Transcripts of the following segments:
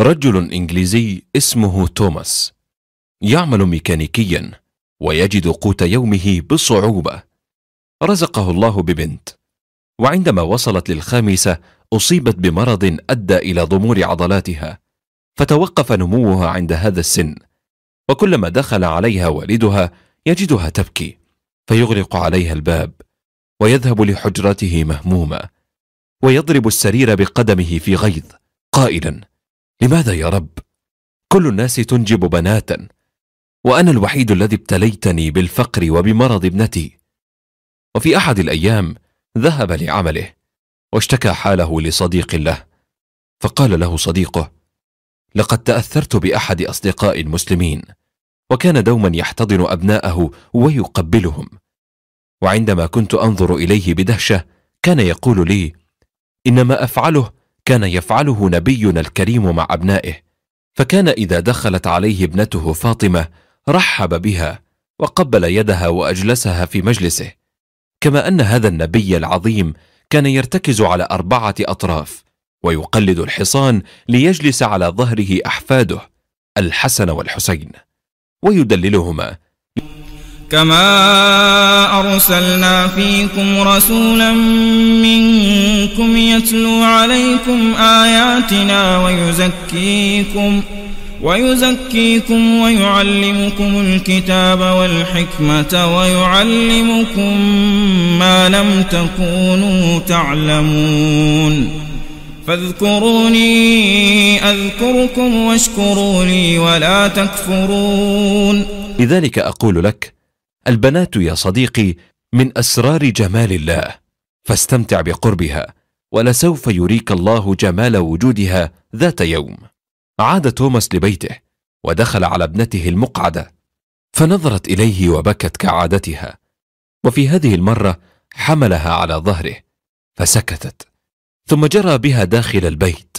رجل إنجليزي اسمه توماس. يعمل ميكانيكيا ويجد قوت يومه بصعوبة. رزقه الله ببنت. وعندما وصلت للخامسة أصيبت بمرض أدى إلى ضمور عضلاتها فتوقف نموها عند هذا السن. وكلما دخل عليها والدها يجدها تبكي فيغلق عليها الباب ويذهب لحجرته مهمومة ويضرب السرير بقدمه في غيظ. قائلا لماذا يا رب؟ كل الناس تنجب بناتا وأنا الوحيد الذي ابتليتني بالفقر وبمرض ابنتي. وفي أحد الأيام ذهب لعمله واشتكى حاله لصديق له فقال له صديقه لقد تأثرت بأحد أصدقاء المسلمين وكان دوما يحتضن أبناءه ويقبلهم وعندما كنت أنظر إليه بدهشة كان يقول لي إن ما أفعله كان يفعله نبينا الكريم مع أبنائه فكان إذا دخلت عليه ابنته فاطمة رحب بها وقبل يدها وأجلسها في مجلسه كما أن هذا النبي العظيم كان يرتكز على أربعة أطراف ويقلد الحصان ليجلس على ظهره أحفاده الحسن والحسين ويدللهما. كما أرسلنا فيكم رسولا منكم يتلو عليكم آياتنا ويزكيكم ويزكيكم ويعلمكم الكتاب والحكمة ويعلمكم ما لم تكونوا تعلمون فاذكروني أذكركم واشكروا لي ولا تكفرون لذلك أقول لك البنات يا صديقي من أسرار جمال الله. فاستمتع بقربها ولسوف يريك الله جمال وجودها ذات يوم. عاد توماس لبيته ودخل على ابنته المقعدة. فنظرت إليه وبكت كعادتها. وفي هذه المرة حملها على ظهره فسكتت. ثم جرى بها داخل البيت.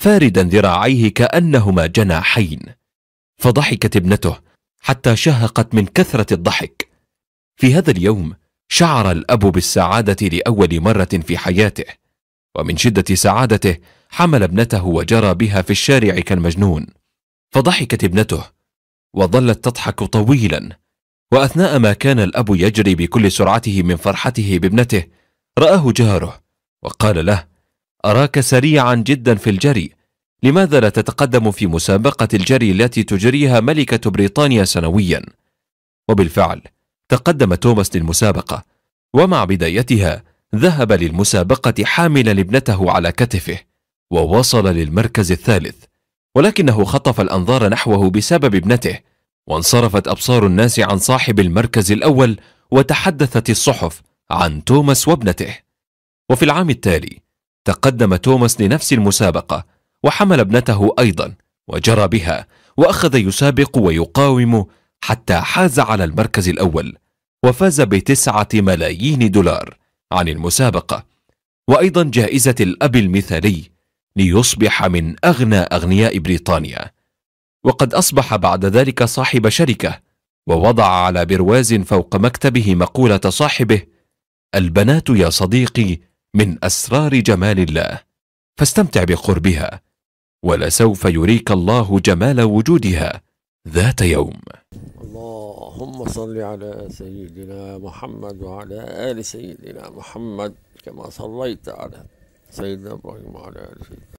فاردا ذراعيه كأنهما جناحين. فضحكت ابنته حتى شهقت من كثرة الضحك. في هذا اليوم شعر الأب بالسعادة لأول مرة في حياته ومن شدة سعادته حمل ابنته وجرى بها في الشارع كالمجنون. فضحكت ابنته وظلت تضحك طويلا. وأثناء ما كان الأب يجري بكل سرعته من فرحته بابنته رآه جاره وقال له أراك سريعا جدا في الجري لماذا لا تتقدم في مسابقة الجري التي تجريها ملكة بريطانيا سنويا؟ وبالفعل تقدم توماس للمسابقة ومع بدايتها ذهب للمسابقة حاملا ابنته على كتفه ووصل للمركز الثالث ولكنه خطف الأنظار نحوه بسبب ابنته وانصرفت أبصار الناس عن صاحب المركز الأول وتحدثت الصحف عن توماس وابنته. وفي العام التالي تقدم توماس لنفس المسابقة وحمل ابنته أيضا وجرى بها وأخذ يسابق ويقاوم حتى حاز على المركز الأول وفاز بتسعة ملايين دولار عن المسابقة. وأيضا جائزة الأب المثالي ليصبح من أغنى أغنياء بريطانيا. وقد أصبح بعد ذلك صاحب شركة ووضع على برواز فوق مكتبه مقولة صاحبه البنات يا صديقي من أسرار جمال الله فاستمتع بقربها ولسوف يريك الله جمال وجودها ذات يوم. اللهم صل على سيدنا محمد وعلى آل سيدنا محمد كما صليت على سيدنا إبراهيم وعلى آل سيدنا